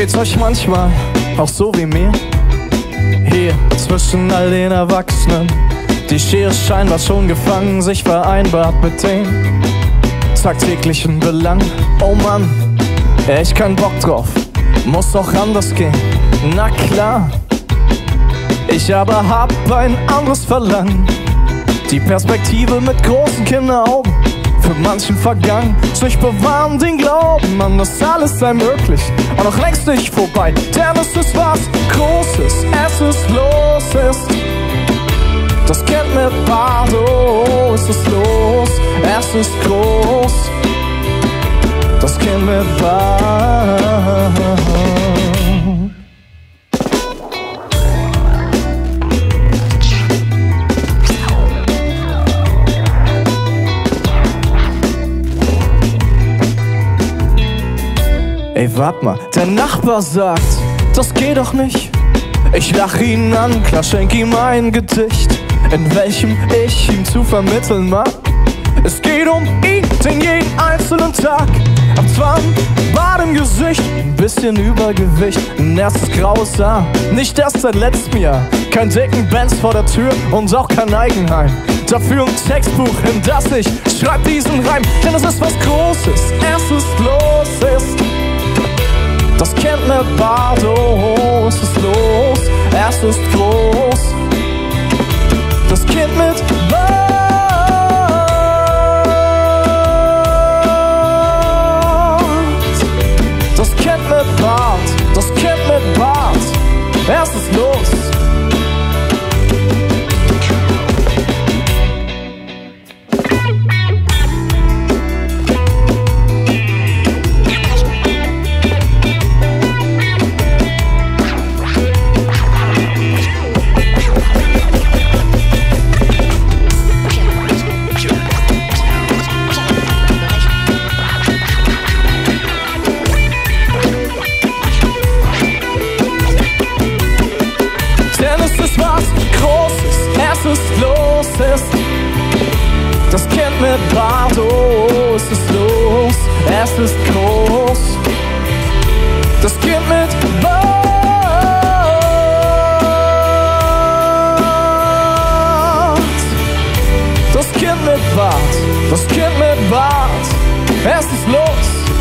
Geht's euch manchmal auch so wie mir? Hier zwischen all den Erwachsenen, die Schere scheinbar schon gefangen, sich vereinbart mit den tagtäglichen Belang. Oh Mann, echt kein Bock drauf, muss auch anders gehen. Na klar, ich aber hab ein anderes Verlangen. Die Perspektive mit großen Kinderaugen, für manchen vergangen. Sich bewahren den Glauben an, dass alles sei möglich, aber noch längst nicht vorbei. Denn es ist was Großes, es ist los, ist. Das Kind mit Bardo, es ist los, es ist groß. Das Kind mit Bardo. Ey, wart mal, der Nachbar sagt, das geht doch nicht. Ich lach ihn an, klar schenk ihm ein Gedicht, in welchem ich ihm zu vermitteln mag. Es geht um ihn, den jeden einzelnen Tag. Am Zwang, Bad im Gesicht, ein bisschen Übergewicht, ein erstes graues Haar. Nicht erst seit letztem Jahr, kein dicken Benz vor der Tür und auch kein Eigenheim. Dafür ein Textbuch, in das ich schreib diesen Reim, denn es ist was Großes, es ist los, ist das Kind mit Bardo, es ist los, es ist groß. Das Kind mit Bart. Das Kind mit Bart, das Kind mit Bart, es ist los. Mit Bardo, es ist los, es ist groß. Das Kind mit Bart, das Kind mit Bart, das Kind mit Bart, es ist los.